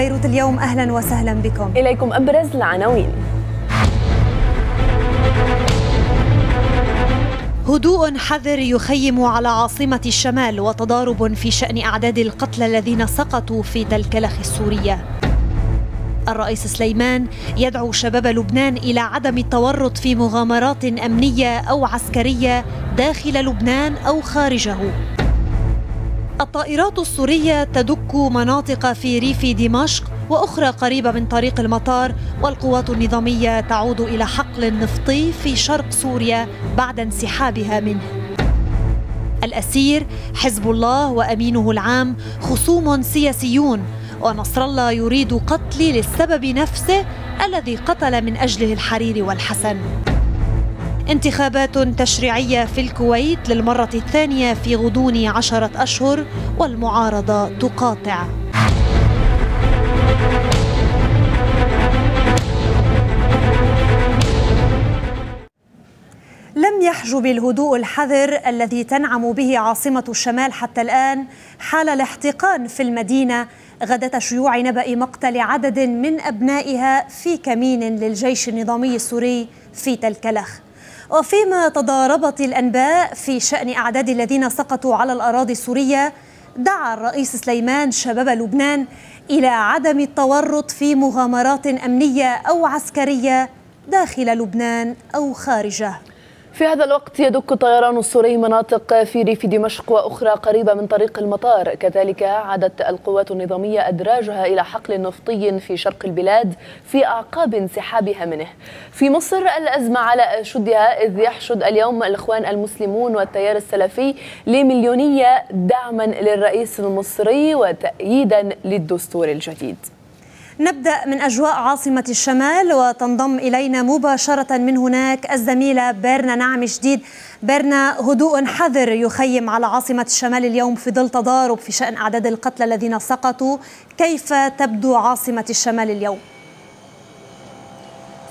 بيروت اليوم أهلا وسهلا بكم. إليكم أبرز العناوين. هدوء حذر يخيم على عاصمة الشمال وتضارب في شأن أعداد القتلى الذين سقطوا في تلكلخ السورية. الرئيس سليمان يدعو شباب لبنان إلى عدم التورط في مغامرات أمنية أو عسكرية داخل لبنان أو خارجه. الطائرات السورية تدك مناطق في ريف دمشق وأخرى قريبة من طريق المطار والقوات النظامية تعود إلى حقل نفطي في شرق سوريا بعد انسحابها منه. الأسير حزب الله وأمينه العام خصوم سياسيون ونصر الله يريد قتلي للسبب نفسه الذي قتل من أجله الحرير والحسن. انتخابات تشريعية في الكويت للمرة الثانية في غضون عشرة أشهر والمعارضة تقاطع. لم يحجب الهدوء الحذر الذي تنعم به عاصمة الشمال حتى الآن حال الاحتقان في المدينة غدة شيوع نبأ مقتل عدد من أبنائها في كمين للجيش النظامي السوري في تلكلخ وفيما تضاربت الأنباء في شأن أعداد الذين سقطوا على الأراضي السورية دعا الرئيس سليمان شباب لبنان إلى عدم التورط في مغامرات أمنية أو عسكرية داخل لبنان أو خارجه. في هذا الوقت يدك الطيران السوري مناطق في ريف دمشق وأخرى قريبة من طريق المطار. كذلك عادت القوات النظامية أدراجها إلى حقل نفطي في شرق البلاد في أعقاب انسحابها منه. في مصر الأزمة على أشدها إذ يحشد اليوم الإخوان المسلمون والتيار السلفي لمليونية دعما للرئيس المصري وتأييدا للدستور الجديد. نبدأ من أجواء عاصمة الشمال وتنضم إلينا مباشرة من هناك الزميلة بيرنا نعم جديد بيرنا هدوء حذر يخيم على عاصمة الشمال اليوم في ظل تضارب في شأن أعداد القتلى الذين سقطوا كيف تبدو عاصمة الشمال اليوم؟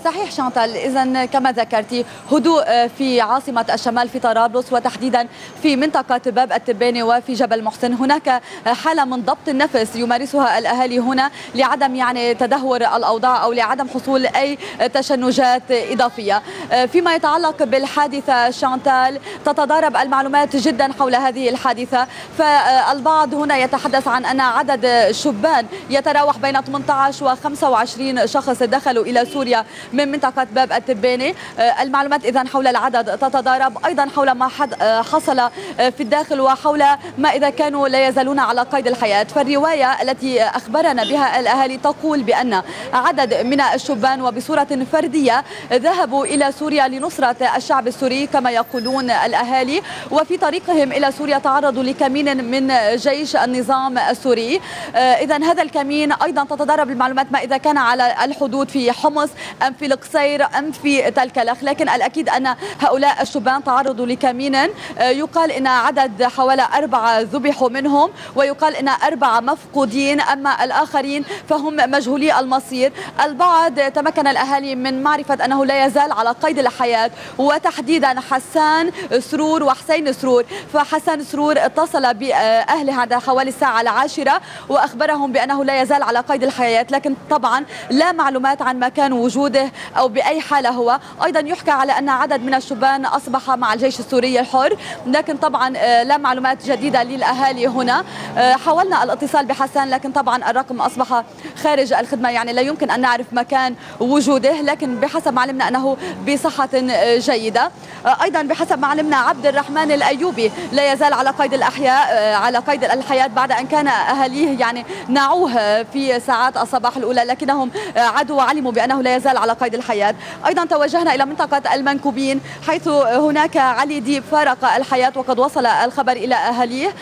صحيح شانتال اذا كما ذكرتي هدوء آه، في عاصمة الشمال في طرابلس وتحديدا في منطقة باب التباني وفي جبل محسن. هناك آه، حالة من ضبط النفس يمارسها الأهالي هنا لعدم يعني تدهور الأوضاع أو لعدم حصول أي تشنجات إضافية. آه، فيما يتعلق بالحادثة شانتال تتضارب المعلومات جدا حول هذه الحادثة. فالبعض هنا يتحدث عن أن عدد شبان يتراوح بين 18 و 25 شخص دخلوا إلى سوريا من منطقة باب التباني. آه، المعلومات إذا حول العدد تتضارب أيضا حول ما آه، حصل آه، في الداخل وحول ما إذا كانوا لا يزالون على قيد الحياة. فالرواية التي أخبرنا بها الأهالي تقول بأن عدد من الشبان وبصورة فردية ذهبوا إلى سوريا لنصرة الشعب السوري كما يقولون الأهالي. وفي طريقهم إلى سوريا تعرضوا لكمين من جيش النظام السوري. إذا هذا الكمين أيضا تتضارب المعلومات ما إذا كان على الحدود في حمص أم في القصير أم في تلكلخ لكن الأكيد أن هؤلاء الشبان تعرضوا لكمين. آه، يقال أن عدد حوالي أربعة ذبحوا منهم ويقال أن أربعة مفقودين. أما الآخرين فهم مجهولي المصير. البعض تمكن الأهالي من معرفة أنه لا يزال على قيد الحياة. وتحديدا حسان سرور وحسين سرور. فحسن سرور اتصل بأهله عند حوالي الساعة العاشرة وأخبرهم بأنه لا يزال على قيد الحياة. لكن طبعا لا معلومات عن مكان وجوده أو بأي حالة هو. أيضا يحكى على أن عدد من الشبان أصبح مع الجيش السوري الحر لكن طبعا آه، لا معلومات جديدة للأهالي هنا. آه، حاولنا الاتصال بحسان لكن طبعا الرقم أصبح خارج الخدمة. يعني لا يمكن أن نعرف مكان وجوده لكن بحسب ما علمنا أنه بصحة آه، جيدة. أيضا بحسب ما علمنا عبد الرحمن الأيوبي لا يزال على قيد الأحياء على قيد الحياة بعد أن كان أهاليه يعني نعوه في ساعات الصباح الأولى لكنهم عادوا وعلموا بأنه لا يزال على قيد الحياة. أيضا توجهنا إلى منطقة المنكوبين حيث هناك علي ديب فارق الحياة وقد وصل الخبر إلى أهاليه.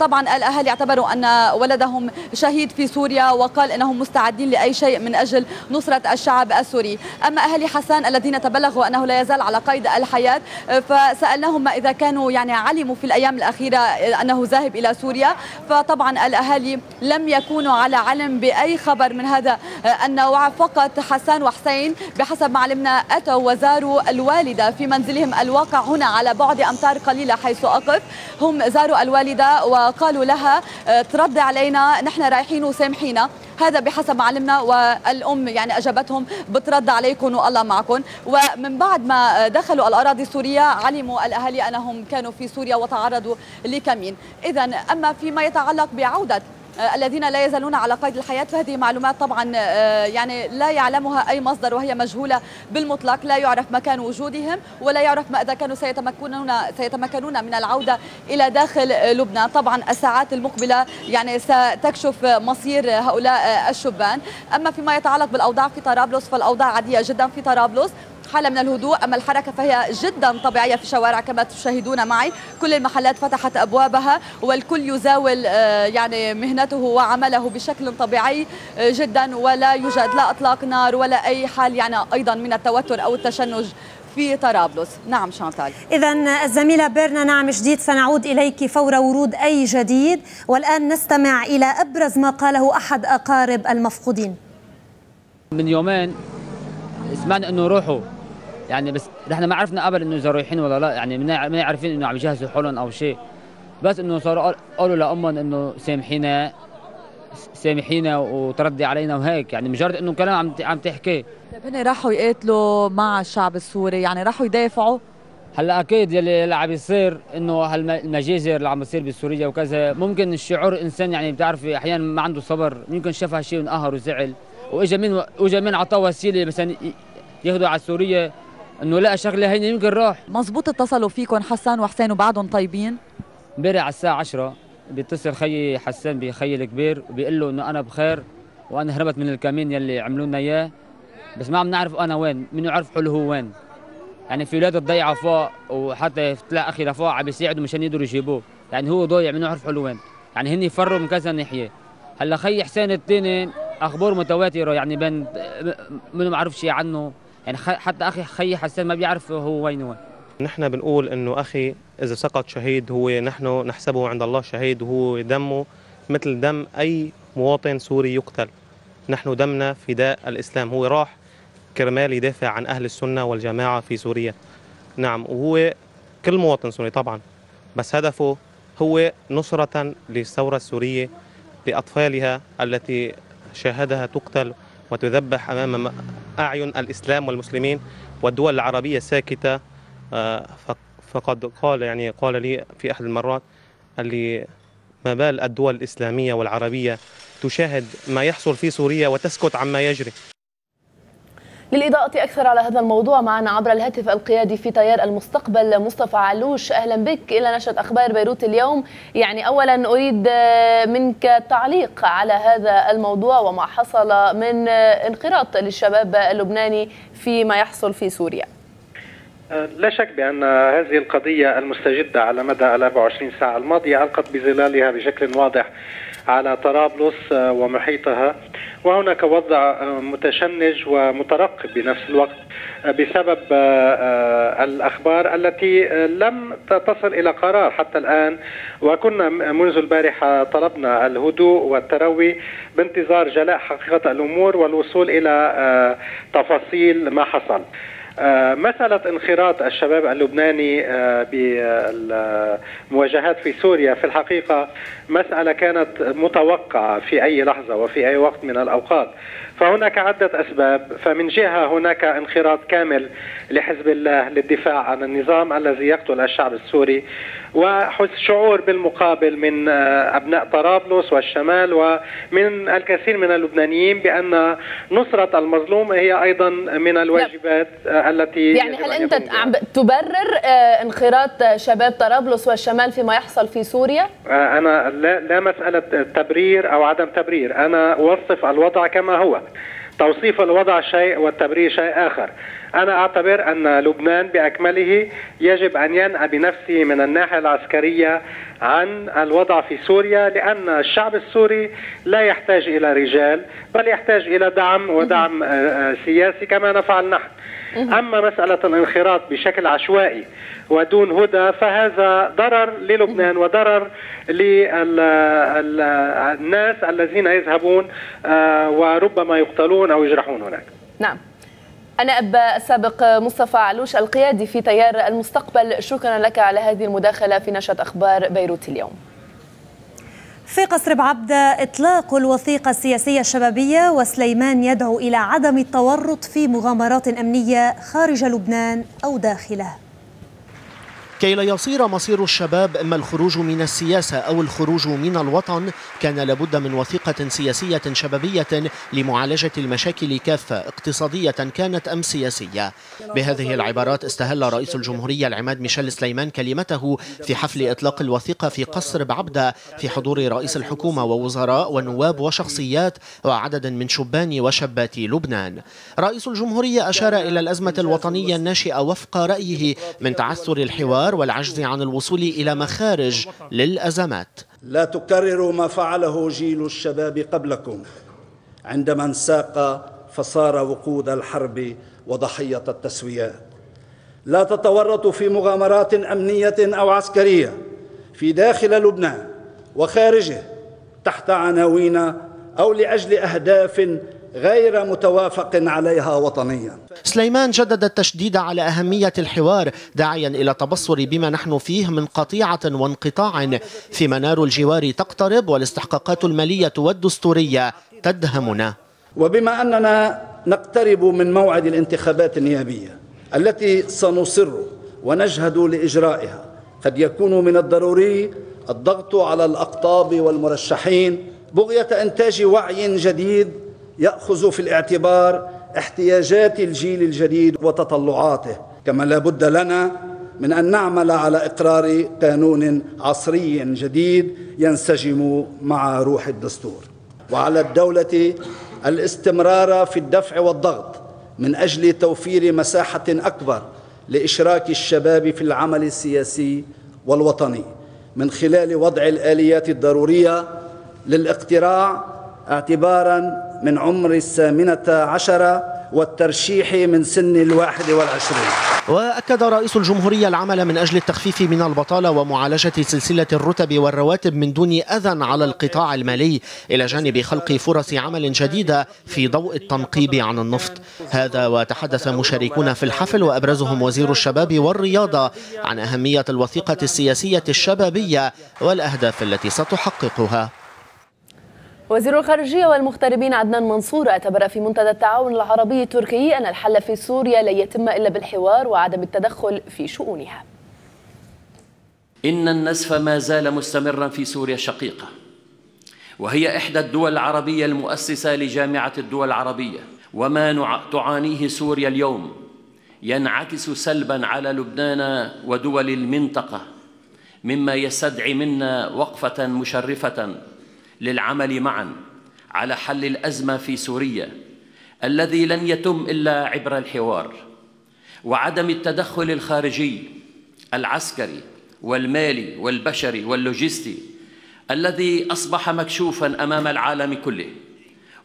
طبعا الأهالي اعتبروا أن ولدهم شهيد في سوريا وقال أنهم مستعدين لأي شيء من أجل نصرة الشعب السوري. أما أهالي حسان الذين تبلغوا أنه لا يزال على قيد الحياة فسألناهم ما إذا كانوا يعني علموا في الأيام الأخيرة أنه ذاهب إلى سوريا. فطبعا الأهالي لم يكونوا على علم بأي خبر من هذا النوع فقط حسان وحسين بحسب ما علمنا أتوا وزاروا الوالدة في منزلهم الواقع هنا على بعد أمتار قليلة حيث أقف. هم زاروا الوالدة وقالوا لها آه، ترد علينا نحن رايحين وسامحينا. هذا بحسب ما علمنا والأم يعني أجابتهم بترد عليكم والله معكم. ومن بعد ما دخلوا الأراضي السورية علموا الأهالي أنهم كانوا في سوريا وتعرضوا لكمين. اذا أما فيما يتعلق بعودة الذين لا يزالون على قيد الحياة. فهذه معلومات طبعا آه، يعني لا يعلمها أي مصدر وهي مجهولة بالمطلق. لا يعرف مكان وجودهم ولا يعرف ما إذا كانوا سيتمكنون سيتمكنون من العودة إلى داخل لبنان. طبعا الساعات المقبلة يعني ستكشف مصير هؤلاء الشبان. أما فيما يتعلق بالأوضاع في طرابلس فالأوضاع عادية جدا في طرابلس. حالة من الهدوء أما الحركة فهي جدا طبيعية في الشوارع كما تشاهدون معي. كل المحلات فتحت أبوابها والكل يزاول آه، يعني مهنته وعمله بشكل طبيعي آه، جدا ولا يوجد لا إطلاق نار ولا أي حال يعني أيضا من التوتر أو التشنج في طرابلس. نعم شانتال. إذا الزميلة بيرنا نعم جديد سنعود إليك فور ورود أي جديد. والآن نستمع إلى أبرز ما قاله أحد أقارب المفقودين. من يومين سمعنا أنه روحوا. يعني بس نحن ما عرفنا قبل إنه اذا رايحين ولا لا. يعني ما عارفين إنه عم يجهزوا حولهم أو شيء. بس إنه صاروا قالوا لأمهم إنه سامحينا سامحينا وتردي علينا وهيك. يعني مجرد إنه كلام عم عم تحكي. طيب هن راحوا يقاتلوا مع الشعب السوري يعني راحوا يدافعوا؟ هلأ أكيد يلي اللي عم يصير إنه هالمجازر اللي عم بتصير بسوريا وكذا ممكن الشعور الانسان يعني بتعرفي أحيانا ما عنده صبر. ممكن شاف هالشيء وانقهر وزعل. وإجا مين وإجا مين اعطاه وسيلة مثلا ياخذوا على سوريا إنه لا شغلة هينه يمكن راح مزبوط اتصلوا فيكم حسان وحسين وبعدهم طيبين؟ امبارح على الساعة 10 بيتصل خيي حسان بخيي الكبير وبيقول له إنه أنا بخير وأنا هربت من الكمين يلي عملوا لنا إياه. بس ما عم نعرف أنا وين منو يعرف حلو هو وين. يعني في أولاد ضيعة فوق وحتى تلاقي أخي لفوق عم بيساعدوا مشان يقدروا يجيبوه. يعني هو ضايع منو يعرف حلو وين. يعني هن فروا من كذا ناحية. هلأ خي حسين الثاني أخبار متواترة يعني بين منو ما عرف شيء عنه. يعني حتى أخي خي حسان ما بيعرف هو وين هو. نحن بنقول إنه أخي إذا سقط شهيد هو نحن نحسبه عند الله شهيد وهو دمه مثل دم أي مواطن سوري يقتل. نحن دمنا فداء الإسلام. هو راح كرمال يدافع عن أهل السنة والجماعة في سوريا. نعم وهو كل مواطن سوري طبعا بس هدفه هو نصرة للثورة السورية لأطفالها التي شاهدها تقتل وتذبح أمام أعين الإسلام والمسلمين والدول العربية ساكتة آه، فقد قال يعني قال لي في أحد المرات اللي ما بال الدول الإسلامية والعربية تشاهد ما يحصل في سوريا وتسكت عما يجري. للإضاءة أكثر على هذا الموضوع معنا عبر الهاتف القيادي في تيار المستقبل. مصطفى علوش أهلا بك. إلى نشرة أخبار بيروت اليوم. يعني أولا أريد منك تعليق على هذا الموضوع وما حصل من انخراط للشباب اللبناني فيما يحصل في سوريا. لا شك بأن هذه القضية المستجدة على مدى ال 24 ساعة الماضية ألقت بظلالها بشكل واضح. على طرابلس ومحيطها وهناك وضع متشنج ومترقب بنفس الوقت بسبب الأخبار التي لم تصل إلى قرار حتى الآن وكنا منذ البارحة طلبنا الهدوء والتروي بانتظار جلاء حقيقة الأمور والوصول إلى تفاصيل ما حصل. مسألة انخراط الشباب اللبناني آه، بالمواجهات في سوريا. في الحقيقة مسألة كانت متوقعة في أي لحظة وفي أي وقت من الأوقات. فهناك عدة أسباب. فمن جهة هناك انخراط كامل لحزب الله للدفاع عن النظام الذي يقتل الشعب السوري وشعور بالمقابل من آه، أبناء طرابلس والشمال ومن الكثير من اللبنانيين بأن نصرة المظلوم هي أيضا من الواجبات آه، التي يعني هل أنت عم تبرر آه، انخراط شباب طرابلس والشمال فيما يحصل في سوريا؟ أنا لا, لا مسألة تبرير أو عدم تبرير. أنا أوصف الوضع كما هو. توصيف الوضع شيء والتبرير شيء آخر. أنا أعتبر أن لبنان بأكمله يجب أن ينأى بنفسه من الناحية العسكرية عن الوضع في سوريا لأن الشعب السوري لا يحتاج إلى رجال بل يحتاج إلى دعم ودعم آه، آه، سياسي كما نفعل نحن. أما مسألة الانخراط بشكل عشوائي ودون هدى فهذا ضرر للبنان وضرر للناس الذين يذهبون آه، وربما يقتلون أو يجرحون هناك. نعم. النائب السابق مصطفى علوش القيادي في تيار المستقبل. شكرا لك على هذه المداخلة في نشرة أخبار بيروت اليوم. في قصر بعبدة إطلاق الوثيقة السياسية الشبابية وسليمان يدعو إلى عدم التورط في مغامرات أمنية خارج لبنان أو داخله. كي لا يصير مصير الشباب إما الخروج من السياسة أو الخروج من الوطن كان لابد من وثيقة سياسية شبابية لمعالجة المشاكل كافة اقتصادية كانت أم سياسية. بهذه العبارات استهل رئيس الجمهورية العماد ميشيل سليمان كلمته في حفل إطلاق الوثيقة في قصر بعبدة في حضور رئيس الحكومة ووزراء ونواب وشخصيات وعدد من شبان وشابات لبنان. رئيس الجمهورية أشار إلى الأزمة الوطنية الناشئة وفق رأيه من تعثر الحوار والعجز عن الوصول إلى مخارج للأزمات. لا تكرروا ما فعله جيل الشباب قبلكم. عندما انساق فصار وقود الحرب وضحية التسويات لا تتورطوا في مغامرات أمنية أو عسكرية في داخل لبنان وخارجه تحت عناوين أو لأجل أهداف غير متوافق عليها وطنيا. سليمان جدد التشديد على أهمية الحوار داعيا إلى التبصر بما نحن فيه من قطيعة وانقطاع في منار الجوار تقترب والاستحقاقات المالية والدستورية تدهمنا. وبما أننا نقترب من موعد الانتخابات النيابية التي سنصر ونجهد لإجرائها قد يكون من الضروري الضغط على الأقطاب والمرشحين بغية إنتاج وعي جديد يأخذ في الاعتبار احتياجات الجيل الجديد وتطلعاته. كما لا بد لنا من أن نعمل على إقرار قانون عصري جديد ينسجم مع روح الدستور. وعلى الدولة الاستمرار في الدفع والضغط من أجل توفير مساحة أكبر لإشراك الشباب في العمل السياسي والوطني. من خلال وضع الآليات الضرورية للاقتراع اعتبارا من عمر الثامنة عشرة والترشيح من سن الواحد والعشرين. وأكد رئيس الجمهورية العمل من أجل التخفيف من البطالة ومعالجة سلسلة الرتب والرواتب من دون أذى على القطاع المالي إلى جانب خلق فرص عمل جديدة في ضوء التنقيب عن النفط. هذا وتحدث مشاركون في الحفل وأبرزهم وزير الشباب والرياضة عن أهمية الوثيقة السياسية الشبابية والأهداف التي ستحققها. وزير الخارجية والمغتربين عدنان منصور اعتبر في منتدى التعاون العربي التركي أن الحل في سوريا لن يتم إلا بالحوار وعدم التدخل في شؤونها. إن النزف ما زال مستمرا في سوريا الشقيقة وهي إحدى الدول العربية المؤسسة لجامعة الدول العربية وما تعانيه سوريا اليوم. ينعكس سلبا على لبنان ودول المنطقة مما يستدعي منا وقفة مشرفة للعمل معا على حل الأزمة في سوريا الذي لن يتم إلا عبر الحوار وعدم التدخل الخارجي العسكري والمالي والبشري واللوجستي الذي أصبح مكشوفا أمام العالم كله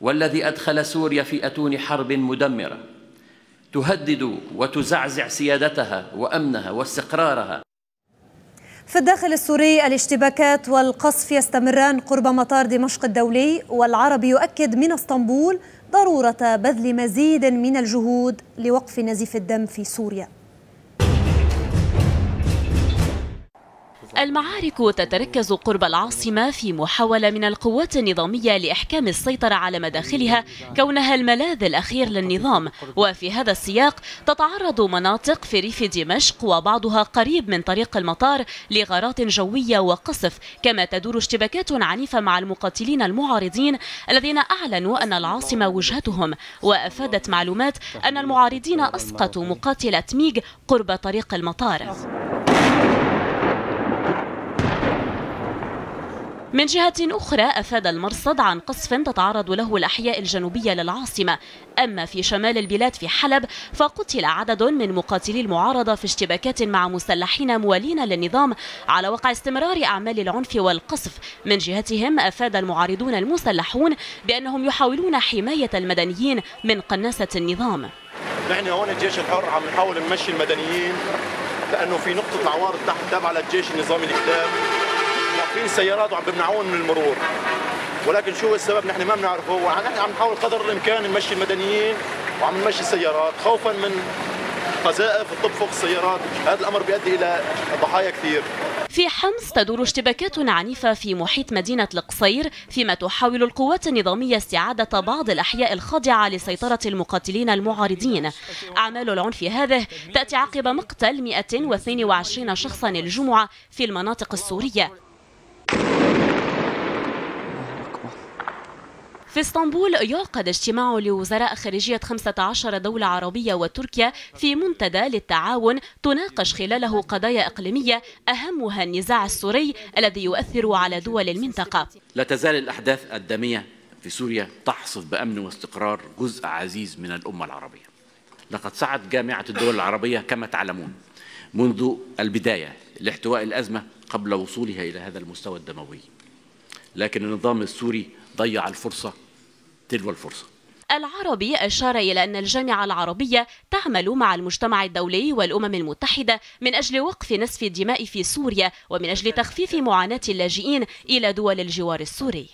والذي أدخل سوريا في أتون حرب مدمرة تهدد وتزعزع سيادتها وأمنها واستقرارها. في الداخل السوري الاشتباكات والقصف يستمران قرب مطار دمشق الدولي والعربي يؤكد من اسطنبول ضرورة بذل مزيد من الجهود لوقف نزيف الدم في سوريا. المعارك تتركز قرب العاصمة في محاولة من القوات النظامية لإحكام السيطرة على مداخلها كونها الملاذ الأخير للنظام. وفي هذا السياق تتعرض مناطق في ريف دمشق وبعضها قريب من طريق المطار لغارات جوية وقصف. كما تدور اشتباكات عنيفة مع المقاتلين المعارضين الذين أعلنوا أن العاصمة وجهتهم. وأفادت معلومات أن المعارضين أسقطوا مقاتلة ميغ قرب طريق المطار. من جهة أخرى أفاد المرصد عن قصف تتعرض له الأحياء الجنوبية للعاصمة. أما في شمال البلاد في حلب فقتل عدد من مقاتلي المعارضة في اشتباكات مع مسلحين موالين للنظام على وقع استمرار أعمال العنف والقصف. من جهتهم أفاد المعارضون المسلحون بأنهم يحاولون حماية المدنيين من قناصة النظام. نحن هون الجيش الحر عم نحاول نمشي المدنيين لأنه في نقطة العوارض تحت تابعة للجيش النظامي الكتاب واقفين السيارات وعم بمنعون من المرور. ولكن شو السبب نحن ما بنعرفه؟ ونحن عم نحاول قدر الإمكان نمشي المدنيين وعم نمشي السيارات خوفا من قذائف تطب فوق السيارات. هذا الأمر بيؤدي إلى ضحايا كثير. في حمص تدور اشتباكات عنيفة في محيط مدينة القصير فيما تحاول القوات النظامية استعادة بعض الأحياء الخاضعة لسيطرة المقاتلين المعارضين. أعمال العنف هذه تأتي عقب مقتل 122 شخصا الجمعة في المناطق السورية. في اسطنبول يعقد اجتماع لوزراء خارجية 15 دولة عربية وتركيا في منتدى للتعاون تناقش خلاله قضايا إقليمية أهمها النزاع السوري الذي يؤثر على دول المنطقة. لا تزال الأحداث الدامية في سوريا تحصد بأمن واستقرار جزء عزيز من الأمة العربية. لقد سعت جامعة الدول العربية كما تعلمون منذ البداية لاحتواء الأزمة قبل وصولها إلى هذا المستوى الدموي. لكن النظام السوري ضيع الفرصة تلو الفرصة. العربي أشار إلى أن الجامعة العربية تعمل مع المجتمع الدولي والأمم المتحدة من أجل وقف نسف الدماء في سوريا ومن أجل تخفيف معاناة اللاجئين إلى دول الجوار السوري.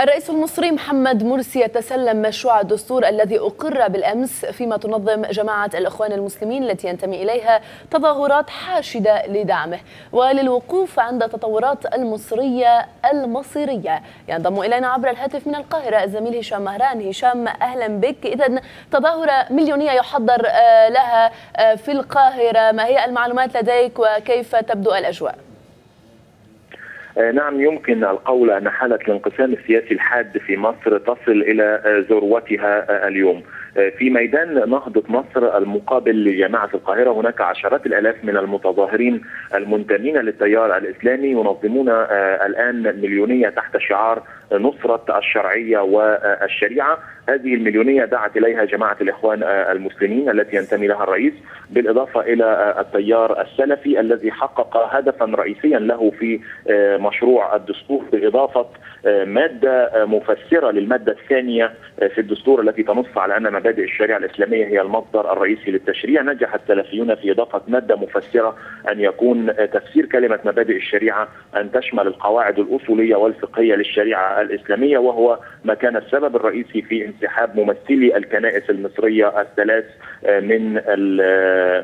الرئيس المصري محمد مرسي يتسلم مشروع الدستور الذي أقر بالأمس فيما تنظم جماعة الإخوان المسلمين التي ينتمي إليها تظاهرات حاشدة لدعمه وللوقوف عند تطورات المصرية المصيرية. ينضم إلينا عبر الهاتف من القاهرة الزميل هشام مهران. هشام أهلا بك. إذا تظاهرة مليونية يحضر آه، لها آه، في القاهرة. ما هي المعلومات لديك وكيف تبدو الأجواء؟ آه، نعم يمكن القول أن حالة الانقسام السياسي الحاد في مصر تصل إلى آه، ذروتها آه، اليوم. في ميدان نهضة مصر المقابل لجامعة القاهرة. هناك عشرات الآلاف من المتظاهرين المنتمين للتيار الإسلامي ينظمون الآن مليونية تحت شعار نصرة الشرعية والشريعة. هذه المليونية دعت إليها جماعة الإخوان المسلمين التي ينتمي لها الرئيس بالإضافة إلى التيار السلفي الذي حقق هدفا رئيسيا له في مشروع الدستور بإضافة مادة مفسرة للمادة الثانية في الدستور التي تنص على أن مبادئ الشريعة الإسلامية هي المصدر الرئيسي للتشريع. نجح السلفيون في إضافة مادة مفسرة أن يكون تفسير كلمة مبادئ الشريعة أن تشمل القواعد الأصولية والفقهية للشريعة الإسلامية وهو ما كان السبب الرئيسي في انسحاب ممثلي الكنائس المصرية الثلاث من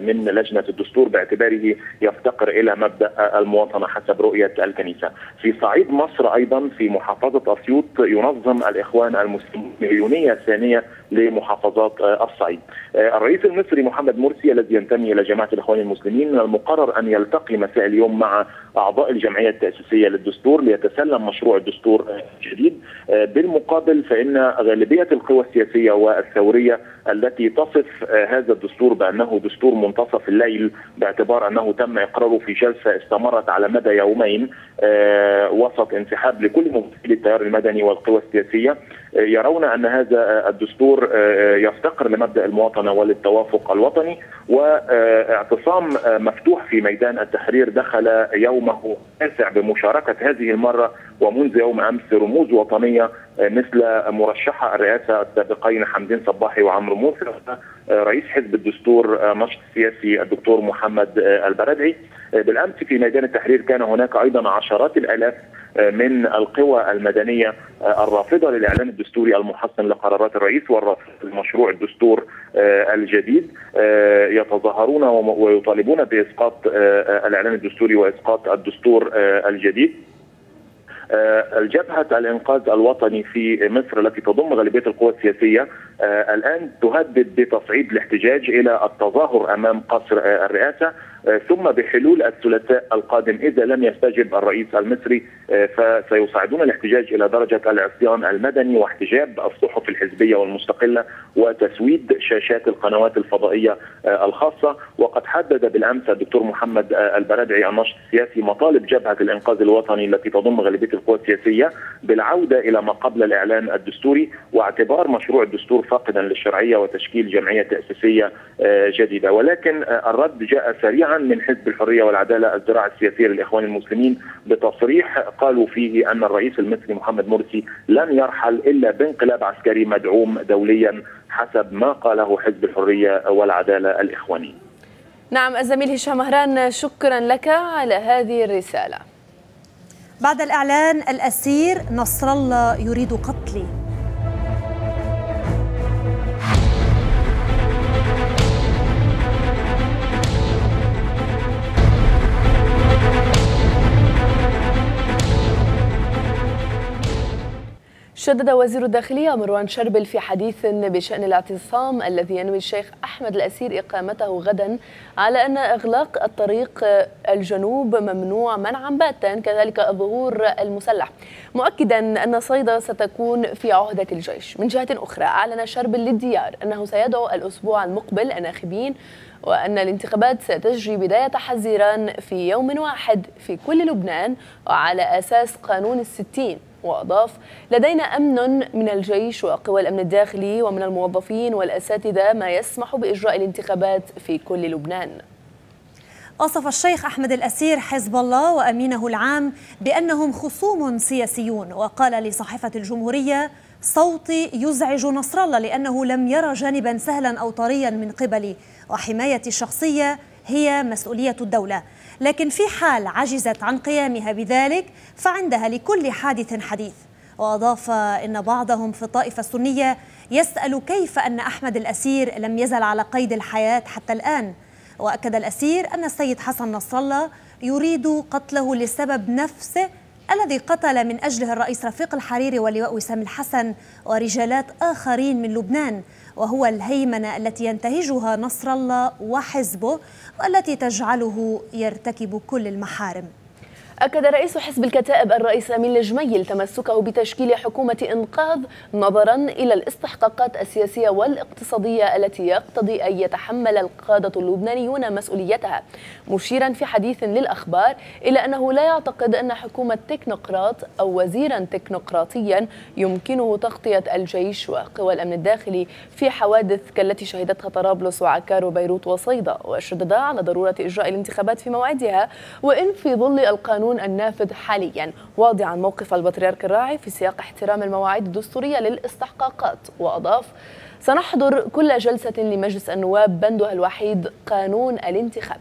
من لجنة الدستور باعتباره يفتقر إلى مبدأ المواطنة حسب رؤية الكنيسة. في صعيد مصر أيضا في محافظة أسيوط ينظم الإخوان المسلمين مليونية ثانية لمحافظات الصعيد. الرئيس المصري محمد مرسي الذي ينتمي إلى جماعة الإخوان المسلمين من المقرر أن يلتقي مساء اليوم مع أعضاء الجمعية التأسيسية للدستور ليتسلم مشروع الدستور الجديد. بالمقابل فإن غالبية القوى السياسية والثورية التي تصف هذا الدستور بأنه دستور منتصف الليل باعتبار أنه تم إقراره في جلسة استمرت على مدى يومين وسط انسحاب لكل ممثلي التيار المدني والقوى السياسية. يرون أن هذا الدستور يفتقر لمبدأ المواطنة وللتوافق الوطني واعتصام مفتوح في ميدان التحرير دخل يومه التاسع بمشاركة هذه المرة ومنذ يوم أمس رموز وطنية مثل مرشح الرئاسة السابقين حمدين صباحي وعمرو موسى رئيس حزب الدستور نشط السياسي الدكتور محمد البردعي. بالأمس في ميدان التحرير كان هناك أيضا عشرات الآلاف من القوى المدنية الرافضة للإعلان الدستوري المحسن لقرارات الرئيس والرافضه لمشروع الدستور الجديد يتظاهرون ويطالبون بإسقاط الإعلان الدستوري وإسقاط الدستور الجديد. الجبهة الإنقاذ الوطني في مصر التي تضم غالبية القوى السياسية الآن تهدد بتصعيد الاحتجاج إلى التظاهر أمام قصر الرئاسة ثم بحلول الثلاثاء القادم إذا لم يستجب الرئيس المصري فسيصعدون الاحتجاج إلى درجة العصيان المدني واحتجاب الصحف الحزبية والمستقلة وتسويد شاشات القنوات الفضائية الخاصة. وقد حدد بالأمس الدكتور محمد البردعي الناشط السياسي مطالب جبهة الإنقاذ الوطني التي تضم غالبية القوى السياسية بالعودة إلى ما قبل الإعلان الدستوري واعتبار مشروع الدستور فاقدا للشرعية وتشكيل جمعية تأسيسية جديدة. ولكن الرد جاء سريعا من حزب الحرية والعدالة الذراع السياسية للإخوان المسلمين بتصريح قالوا فيه أن الرئيس المصري محمد مرسي لن يرحل إلا بانقلاب عسكري مدعوم دوليا حسب ما قاله حزب الحرية والعدالة الإخواني. نعم الزميل هشام مهران شكرا لك على هذه الرسالة. بعد الإعلان الأسير نصر الله يريد قتلي شدد وزير الداخلية مروان شربل في حديث بشأن الاعتصام الذي ينوي الشيخ أحمد الأسير إقامته غدا على أن إغلاق الطريق الجنوب ممنوع منعا باتا كذلك الظهور المسلح. مؤكدا أن صيدا ستكون في عهدة الجيش. من جهة أخرى أعلن شربل للديار أنه سيدعو الأسبوع المقبل الناخبين وأن الانتخابات ستجري بداية حزيران في يوم واحد في كل لبنان وعلى أساس قانون الستين. وأضاف لدينا أمن من الجيش وقوى الأمن الداخلي ومن الموظفين والأساتذة ما يسمح بإجراء الانتخابات في كل لبنان. وصف الشيخ أحمد الأسير حزب الله وأمينه العام بأنهم خصوم سياسيون وقال لصحيفة الجمهورية صوتي يزعج نصر الله لأنه لم يرى جانبا سهلا أو طريا من قبلي وحماية الشخصية هي مسؤولية الدولة. لكن في حال عجزت عن قيامها بذلك فعندها لكل حادث حديث. وأضاف إن بعضهم في الطائفة السنية يسأل كيف أن أحمد الأسير لم يزل على قيد الحياة حتى الآن. وأكد الأسير أن السيد حسن نصر الله يريد قتله لسبب نفسه الذي قتل من أجله الرئيس رفيق الحريري واللواء وسام الحسن ورجالات آخرين من لبنان. وهو الهيمنة التي ينتهجها نصر الله وحزبه والتي تجعله يرتكب كل المحارم. أكد رئيس حزب الكتائب الرئيس أمين الجميل تمسكه بتشكيل حكومة إنقاذ نظرا إلى الاستحقاقات السياسية والاقتصادية التي يقتضي أن يتحمل القادة اللبنانيون مسؤوليتها. مشيرا في حديث للأخبار إلى أنه لا يعتقد أن حكومة تكنوقراط أو وزيرا تكنوقراطيا يمكنه تغطية الجيش وقوى الأمن الداخلي في حوادث كالتي شهدتها طرابلس وعكار وبيروت وصيدا. وشدد على ضرورة إجراء الانتخابات في موعدها وإن في ظل القانون القانون النافذ حاليا. واضعا موقف البطريرك الراعي في سياق احترام المواعيد الدستورية للاستحقاقات. وأضاف سنحضر كل جلسة لمجلس النواب بندها الوحيد قانون الانتخاب.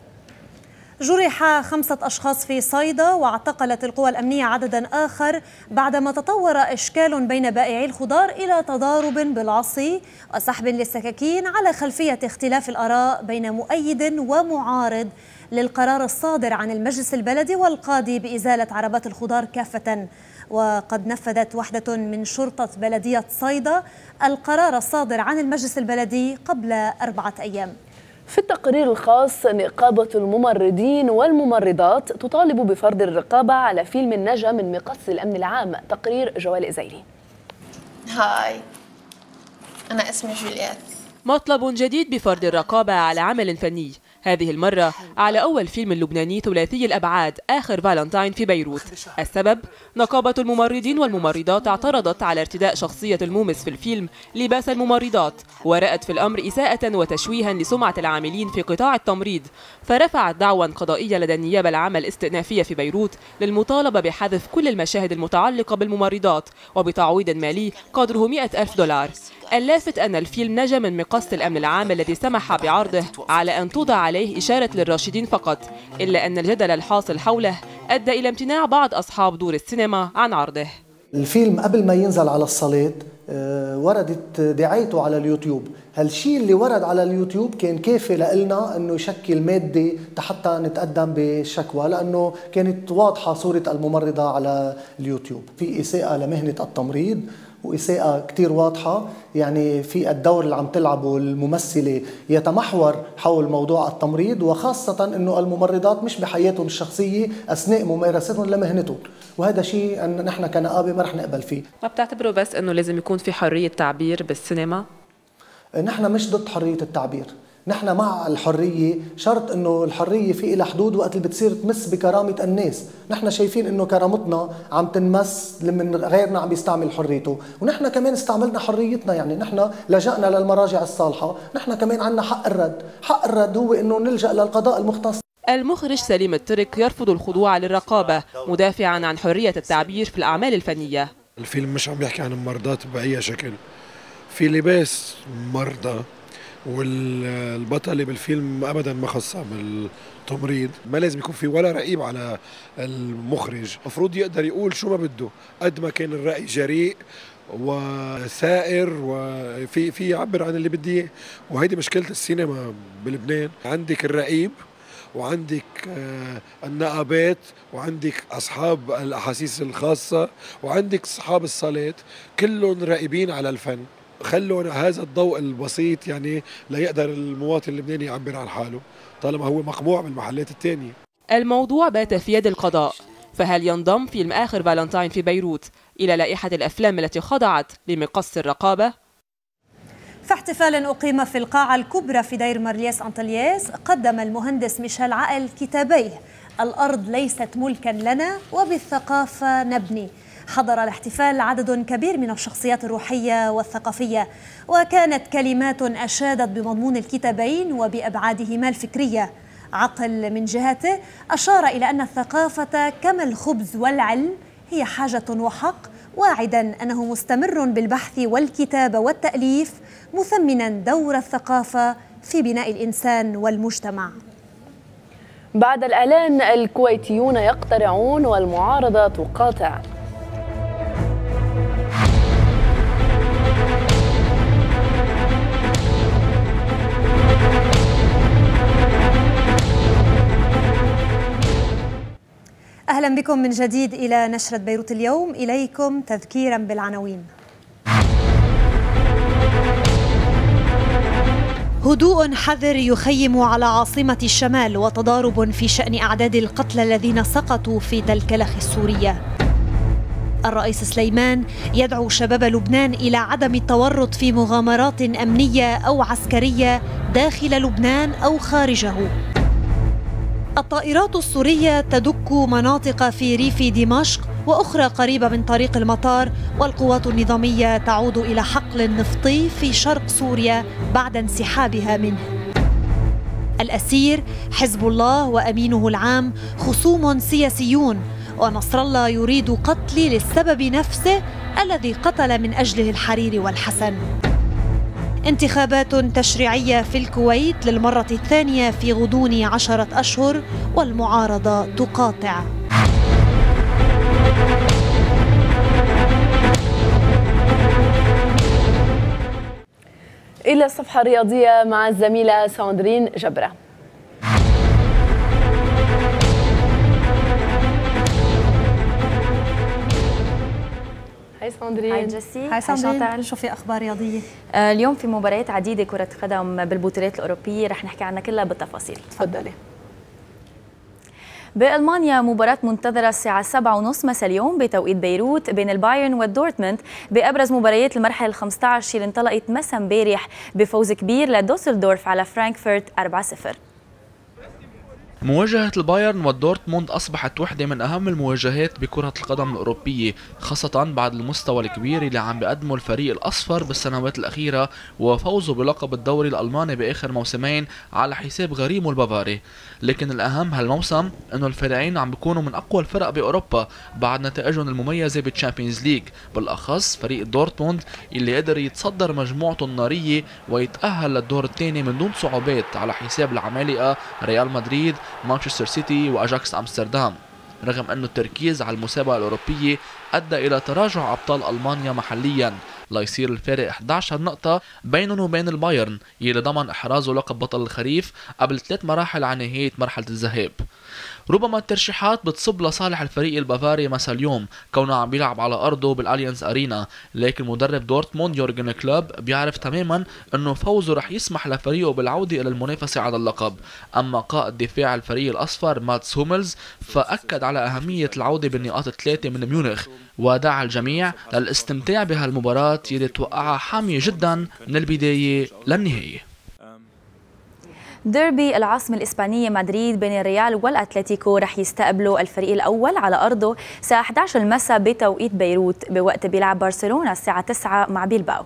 جرح خمسة أشخاص في صيدا واعتقلت القوى الأمنية عددا آخر بعدما تطور إشكال بين بائعي الخضار إلى تضارب بالعصي وسحب للسكاكين على خلفية اختلاف الآراء بين مؤيد ومعارض. للقرار الصادر عن المجلس البلدي والقاضي بإزالة عربات الخضار كافة. وقد نفذت وحدة من شرطة بلدية صيدا القرار الصادر عن المجلس البلدي قبل أربعة أيام. في التقرير الخاص نقابة الممرضين والممرضات تطالب بفرض الرقابة على فيلم النجا من مقص الأمن العام. تقرير جوال إزايلي. هاي أنا اسمي جوليات مطلب جديد بفرض الرقابة على عمل فني. هذه المرة على أول فيلم لبناني ثلاثي الأبعاد آخر فالنتاين في بيروت. السبب؟ نقابة الممرضين والممرضات اعترضت على ارتداء شخصية المومس في الفيلم لباس الممرضات ورأت في الأمر إساءة وتشويها لسمعة العاملين في قطاع التمريض. فرفعت دعوى قضائية لدى النيابة العامة الاستئنافية في بيروت للمطالبة بحذف كل المشاهد المتعلقة بالممرضات وبتعويض مالي قدره 100 ألف دولار. اللافت أن الفيلم نجا من مقص الأمن العام الذي سمح بعرضه على أن توضع عليه إشارة للراشدين فقط إلا أن الجدل الحاصل حوله أدى إلى امتناع بعض أصحاب دور السينما عن عرضه. الفيلم قبل ما ينزل على الصليط آه، وردت دعايته على اليوتيوب. هالشيء اللي ورد على اليوتيوب كان كافي لنا أنه يشكل مادة حتى نتقدم بشكوى؟ لأنه كانت واضحة صورة الممرضة على اليوتيوب. في إساءة لمهنة التمريض وإساءة كتير واضحة. يعني في الدور اللي عم تلعبه الممثلة يتمحور حول موضوع التمريض وخاصة أنه الممرضات مش بحياتهم الشخصية أثناء ممارستهم لمهنتهم. وهذا شيء أن نحن كنقابة ما رح نقبل فيه. ما بتعتبروا بس أنه لازم يكون في حرية تعبير بالسينما؟ نحن مش ضد حرية التعبير. نحن مع الحرية شرط إنه الحرية في لها حدود وقت اللي بتصير تمس بكرامة الناس. نحن شايفين إنه كرامتنا عم تنمس لمن غيرنا عم بيستعمل حريته. ونحن كمان استعملنا حريتنا يعني نحن لجأنا للمراجع الصالحة. نحن كمان عندنا حق الرد. حق الرد هو إنه نلجأ للقضاء المختص. المخرج سليم الترك يرفض الخضوع للرقابة مدافعا عن حرية التعبير في الأعمال الفنية. الفيلم مش عم بيحكي عن المرضات بأي شكل. في لباس مرضى. والبطله بالفيلم ابدا ما خصها بالتمريض ما لازم يكون في ولا رقيب على المخرج. المفروض يقدر يقول شو ما بده قد ما كان الرأي جريء وسائر وفي في يعبر عن اللي بدي إياه. وهيدي مشكلة السينما بلبنان. عندك الرقيب وعندك آه، النقابات وعندك أصحاب الأحاسيس الخاصة وعندك أصحاب الصلاه كلهم راقبين على الفن. خلوا هذا الضوء البسيط يعني ليقدر المواطن اللبناني يعبر عن حاله طالما هو مقموع من المحلات الثانية الموضوع بات في يد القضاء فهل ينضم فيلم آخر فالنتاين في بيروت إلى لائحة الأفلام التي خضعت لمقص الرقابة؟ في احتفال أقيم في القاعة الكبرى في دير مار الياس أنطلياس قدم المهندس ميشيل عقل كتابيه الأرض ليست ملكا لنا وبالثقافة نبني حضر الاحتفال عدد كبير من الشخصيات الروحية والثقافية وكانت كلمات أشادت بمضمون الكتابين وبأبعادهما الفكرية. عقل من جهته أشار إلى أن الثقافة كما الخبز والعلم هي حاجة وحق واعدا أنه مستمر بالبحث والكتابة والتأليف مثمنا دور الثقافة في بناء الإنسان والمجتمع. بعد الإعلان الكويتيون يقترعون والمعارضة تقاطع. أهلا بكم من جديد إلى نشرة بيروت اليوم. إليكم تذكيرا بالعناوين. هدوء حذر يخيم على عاصمة الشمال وتضارب في شأن أعداد القتلى الذين سقطوا في تل كلخ السورية. الرئيس سليمان يدعو شباب لبنان إلى عدم التورط في مغامرات أمنية أو عسكرية داخل لبنان أو خارجه. الطائرات السورية تدك مناطق في ريف دمشق وأخرى قريبة من طريق المطار والقوات النظامية تعود إلى حقل نفطي في شرق سوريا بعد انسحابها منه. الأسير حزب الله وأمينه العام خصوم سياسيون ونصر الله يريد قتلي للسبب نفسه الذي قتل من أجله الحرير والحسن. انتخابات تشريعية في الكويت للمرة الثانية في غضون عشرة أشهر والمعارضة تقاطع. إلى الصفحة الرياضية مع الزميلة ساندرين جبرة. Hi ساندرين Hi جيسي Hi ساندرين شو في أخبار رياضية؟ آه اليوم في مباريات عديدة كرة قدم بالبطولات الأوروبية. رح نحكي عنها كلها بالتفاصيل. تفضلي. بألمانيا مباراة منتظرة الساعة 7:30 مساء اليوم بتوقيت بيروت بين البايرن والدورتموند بأبرز مباريات المرحلة ال 15 اللي انطلقت مساء امبارح بفوز كبير لدوسلدورف على فرانكفورت 4-0 مواجهة البايرن والدورتموند أصبحت وحدة من أهم المواجهات بكرة القدم الأوروبية خاصة بعد المستوى الكبير اللي عم بيقدمه الفريق الأصفر بالسنوات الأخيرة وفوزه بلقب الدوري الألماني بآخر موسمين على حساب غريمه البافاري. لكن الأهم هالموسم أنه الفريقين عم بيكونوا من أقوى الفرق بأوروبا بعد نتائجهم المميزة بال Champions League. بالأخص فريق دورتموند اللي قدر يتصدر مجموعته النارية ويتأهل للدور الثاني من دون صعوبات على حساب العمالقة ريال مدريد مانشستر سيتي وأجاكس أمستردام رغم انه التركيز على المسابقة الأوروبية أدى إلى تراجع أبطال ألمانيا محليا ليصير الفارق 11 نقطة بينهم وبين البايرن يلي ضمن إحرازه لقب بطل الخريف قبل ثلاث مراحل عن نهاية مرحلة الذهاب. ربما الترشيحات بتصب لصالح الفريق البافاري مساء اليوم كونه عم بيلعب على أرضه بالأليانز أرينا. لكن مدرب دورتموند يورجن كلوب بيعرف تماما إنه فوزه رح يسمح لفريقه بالعودة إلى المنافسة على اللقب. أما قائد دفاع الفريق الأصفر ماتس هوملز فأكد على أهمية العودة بالنقاط الثلاثة من ميونخ. ودعا الجميع للاستمتاع بهالمباراة يلي توقعها حامية جدا من البداية للنهاية. ديربي العاصمة الإسبانية مدريد بين الريال والأتلتيكو رح يستقبلوا الفريق الأول على أرضه الساعة 11 المساء بتوقيت بيروت بوقت بيلعب برشلونة الساعة 9 مع بيلباو.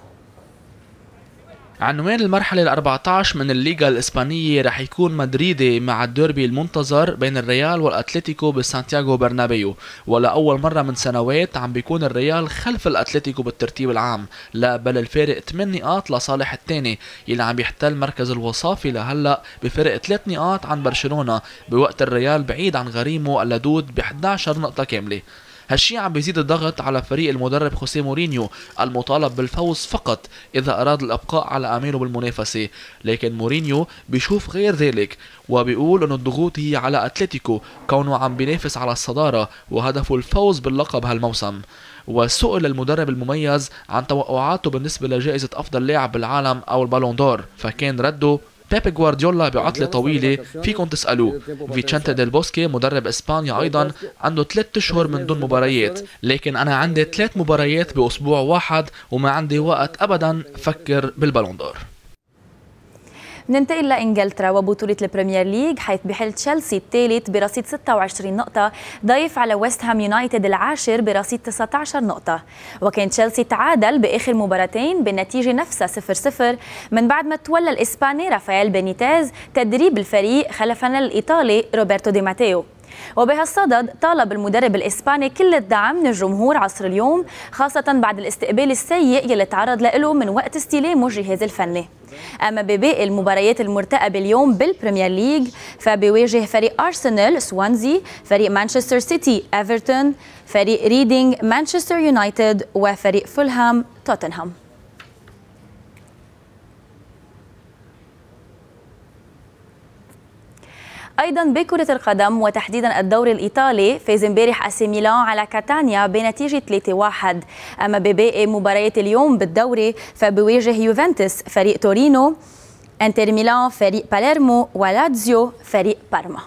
عنوان المرحلة ال 14 من الليغا الإسبانية رح يكون مدريدي مع الديربي المنتظر بين الريال والأتلتيكو بسانتياغو برنابيو. ولأول مرة من سنوات عم بيكون الريال خلف الأتلتيكو بالترتيب العام. لا بل الفارق 8 نقاط لصالح الثاني يلي عم يحتل مركز الوصافي لهلأ بفرق 3 نقاط عن برشلونة. بوقت الريال بعيد عن غريمه اللدود ب 11 نقطة كاملة. هالشي عم بيزيد الضغط على فريق المدرب خوسيه مورينيو المطالب بالفوز فقط إذا أراد الأبقاء على أماله بالمنافسة. لكن مورينيو بيشوف غير ذلك وبيقول أن الضغوط هي على أتلتيكو كونه عم بينافس على الصدارة وهدفه الفوز باللقب هالموسم. وسئل المدرب المميز عن توقعاته بالنسبة لجائزة أفضل لاعب بالعالم أو ال Ballon d'Or فكان رده بيب جوارديولا بعطلة طويلة فيكم تسألوه. فيتشنتي ديل بوسكي مدرب إسبانيا أيضا عنده ثلاث أشهر من دون مباريات. لكن أنا عندي ثلاث مباريات بأسبوع واحد وما عندي وقت أبدا فكر بالبالون دور. ننتقل لانجلترا وبطولة البريمير ليج حيث بحل تشيلسي الثالث برصيد 26 نقطة ضيف على ويست هام يونايتد العاشر برصيد 19 نقطة. وكان تشيلسي تعادل بآخر مباراتين بالنتيجة نفسها 0-0 من بعد ما تولى الإسباني رافائيل بينيتيز تدريب الفريق خلفا الإيطالي روبرتو دي ماتيو. وبهالصدد طالب المدرب الإسباني كل الدعم من الجمهور عصر اليوم خاصة بعد الاستقبال السيء يلي تعرض له من وقت استلامه الجهاز الفني. أما بباقي المباريات المرتقبة اليوم بالبريمير ليج فبيواجه فريق أرسنال سوانزي فريق مانشستر سيتي إيفرتون فريق ريدينغ مانشستر يونايتد وفريق فولهام توتنهام. أيضا بكرة القدم وتحديدا الدوري الإيطالي فاز امبارح AC ميلان على كاتانيا بنتيجة 3-1 أما بباقي مباريات اليوم بالدوري فبيواجه يوفنتوس فريق تورينو إنتر ميلان فريق باليرمو ولاتزيو فريق بارما.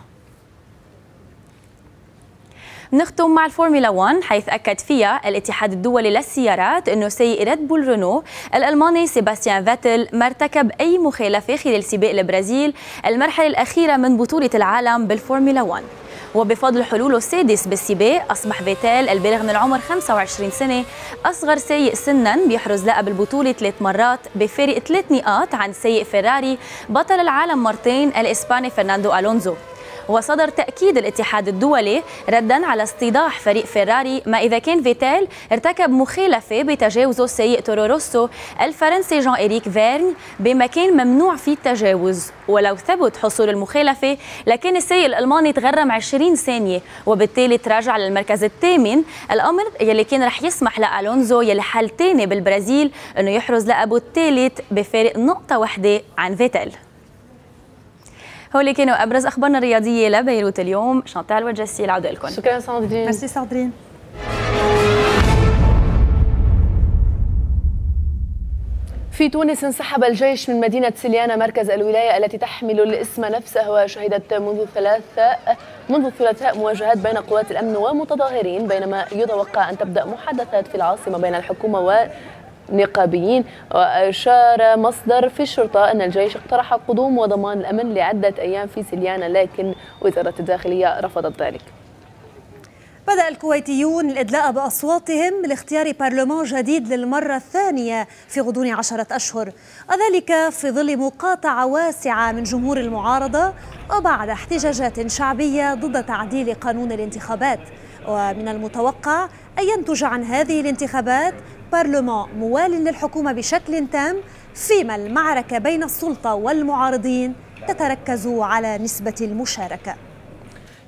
نختم مع الفورمولا 1 حيث أكد فيها الاتحاد الدولي للسيارات أنه سائق ريد بول رينو الألماني سيباستيان فاتل ما ارتكب أي مخالفة خلال سباق البرازيل المرحلة الأخيرة من بطولة العالم بالفورمولا 1 وبفضل حلوله السادس بالسباق أصبح فيتيل البالغ من العمر 25 سنة أصغر سائق سنا بيحرز لقب البطولة ثلاث مرات بفارق ثلاث نقاط عن سائق فيراري بطل العالم مرتين الإسباني فرناندو ألونزو. وصدر تأكيد الاتحاد الدولي ردا على استيضاح فريق فيراري ما إذا كان فيتيل ارتكب مخالفة بتجاوزه لسائق تورو روسو الفرنسي جان إريك فيرن بمكان ممنوع فيه التجاوز. ولو ثبت حصول المخالفة لكان السائق الألماني تغرم 20 ثانية وبالتالي تراجع للمركز الثامن. الأمر يلي كان رح يسمح لألونزو يلي حل تاني بالبرازيل أنه يحرز لقبه الثالث بفارق نقطة واحدة عن فيتيل هول كانوا أبرز أخبارنا الرياضية لبيروت اليوم. شانتال وجيسي العودة لكم شكرا ساندرين ميرسي ساندرين في تونس انسحب الجيش من مدينة سليانة مركز الولاية التي تحمل الاسم نفسه وشهدت منذ الثلاثاء منذ الثلاثاء مواجهات بين قوات الأمن ومتظاهرين بينما يتوقع أن تبدأ محادثات في العاصمة بين الحكومة نقابيين وأشار مصدر في الشرطة أن الجيش اقترح قدوم وضمان الأمن لعدة أيام في سليانة لكن وزارة الداخلية رفضت ذلك. بدأ الكويتيون الإدلاء بأصواتهم لاختيار برلمان جديد للمرة الثانية في غضون عشرة أشهر. وذلك في ظل مقاطعة واسعة من جمهور المعارضة وبعد احتجاجات شعبية ضد تعديل قانون الانتخابات. ومن المتوقع أن ينتج عن هذه الانتخابات برلمان موال للحكومة بشكل تام فيما المعركة بين السلطة والمعارضين تتركز على نسبة المشاركة.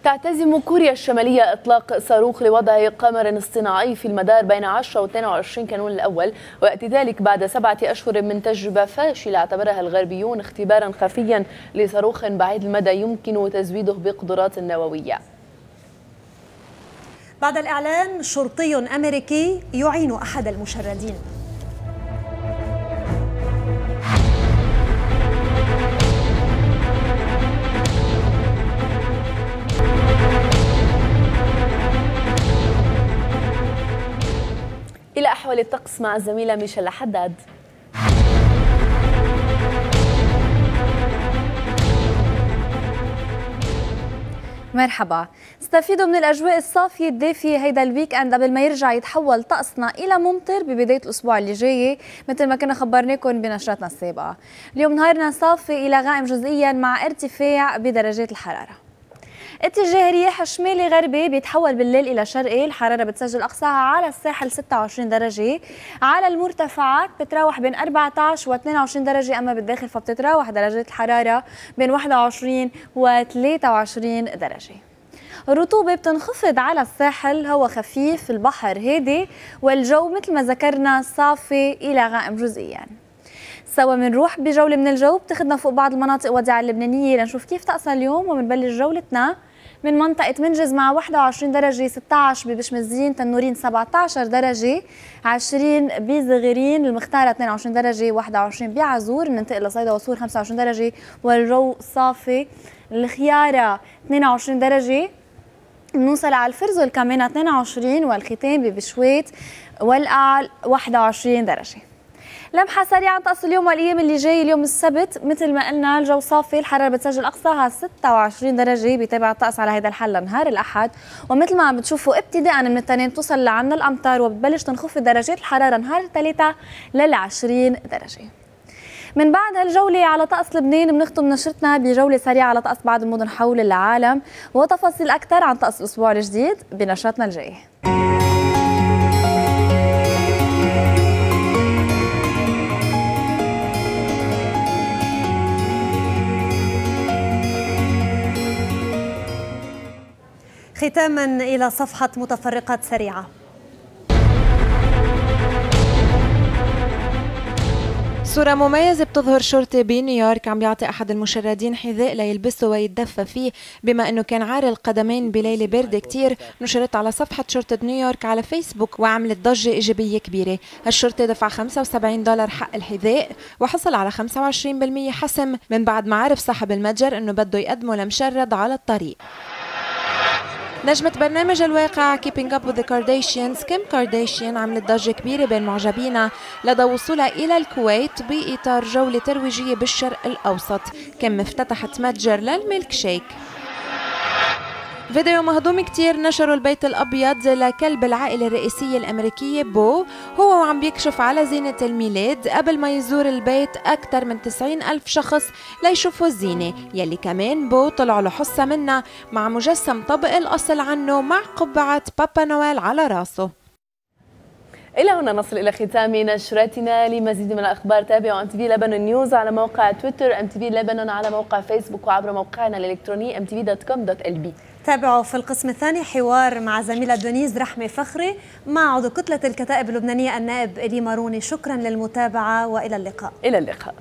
تعتزم كوريا الشمالية إطلاق صاروخ لوضع قمر اصطناعي في المدار بين 10 و 22 كانون الأول ويأتي ذلك بعد سبعة أشهر من تجربة فاشلة اعتبرها الغربيون اختبارا خفيا لصاروخ بعيد المدى يمكن تزويده بقدرات نووية. بعد الإعلان شرطي أمريكي يعين أحد المشردين. إلى أحوال الطقس مع الزميلة ميشيل حداد. مرحبا. استفيدوا من الأجواء الصافية الدافية هيدا الويك أند قبل ما يرجع يتحول طقسنا إلى ممطر ببداية الأسبوع اللي جاي مثل ما كنا خبرناكم بنشرتنا السابقة. اليوم نهارنا صافي إلى غائم جزئيا مع ارتفاع بدرجات الحرارة. اتجاه رياح شمالي غربي بيتحول بالليل إلى شرقي الحرارة بتسجل أقصاها على الساحل 26 درجة. على المرتفعات بتراوح بين 14 و 22 درجة أما بالداخل فبتتراوح درجات الحرارة بين 21 و 23 درجة. الرطوبة بتنخفض على الساحل هوا خفيف البحر هادي والجو مثل ما ذكرنا صافي إلى غائم جزئيا. سوا بنروح بجولة من الجو بتاخدنا فوق بعض المناطق وديعة اللبنانية لنشوف كيف طقسها اليوم وبنبلش جولتنا من منطقة منجز مع 21 درجة 16 ببشمزين تنورين 17 درجة 20 بزغيرين المختارة 22 درجة 21 بعزور بننتقل لصيدا وصور 25 درجة والجو صافي الخيارة 22 درجة. بنوصل على الفرزل كمان 22 والختام ببشويت والقعل 21 درجة. لمحة سريعة عن طقس اليوم والأيام اللي جاي اليوم السبت. مثل ما قلنا الجو صافي الحرارة بتسجل اقصاها 26 درجة بيتابع الطقس على هذا الحل لنهار الأحد. ومثل ما عم بتشوفوا ابتداء من التنين بتوصل لعنا الأمطار وبتبلش تنخفض درجات الحرارة نهار الثلاثاء لل 20 درجة. من بعد هالجولة على طقس لبنان بنختم نشرتنا بجولة سريعة على طقس بعض المدن حول العالم. وتفاصيل أكثر عن طقس الأسبوع الجديد بنشرتنا الجاي ختاما إلى صفحة متفرقات سريعة. صورة مميزة بتظهر شرطي بنيويورك عم بيعطي أحد المشردين حذاء ليلبسه ويتدفى فيه. بما أنه كان عاري القدمين بليلة باردة كتير نشرت على صفحة شرطة نيويورك على فيسبوك وعملت ضجة إيجابية كبيرة. هالشرطي دفع 75 دولار حق الحذاء وحصل على 25% حسم من بعد ما عرف صاحب المتجر أنه بده يقدمه لمشرد على الطريق. نجمة برنامج الواقع Keeping Up with the Kardashians. كيم كارداشيان عملت ضجة كبيرة بين معجبينها لدى وصولها إلى الكويت بإطار جولة ترويجية بالشرق الأوسط. كيم افتتحت متجر للميلك شيك فيديو مهضوم كتير نشره البيت الأبيض لكلب العائلة الرئاسية الأمريكية بو. هو وعم بيكشف على زينة الميلاد. قبل ما يزور البيت أكثر من 90 ألف شخص ليشوفوا الزينة. يلي كمان بو طلعوا له حصة منها مع مجسم طبق الأصل عنه مع قبعة بابا نويل على راسه. إلى هنا نصل إلى ختام نشرتنا لمزيد من الأخبار. تابعوا MTV لبنان News على موقع تويتر MTV لبنان على موقع فيسبوك وعبر موقعنا الإلكتروني mtv.com.lb تابعوا في القسم الثاني حوار مع زميلة دونيز رحمة فخري مع عضو كتلة الكتائب اللبنانية النائب إيلي ماروني. شكرا للمتابعة وإلى اللقاء. إلى اللقاء.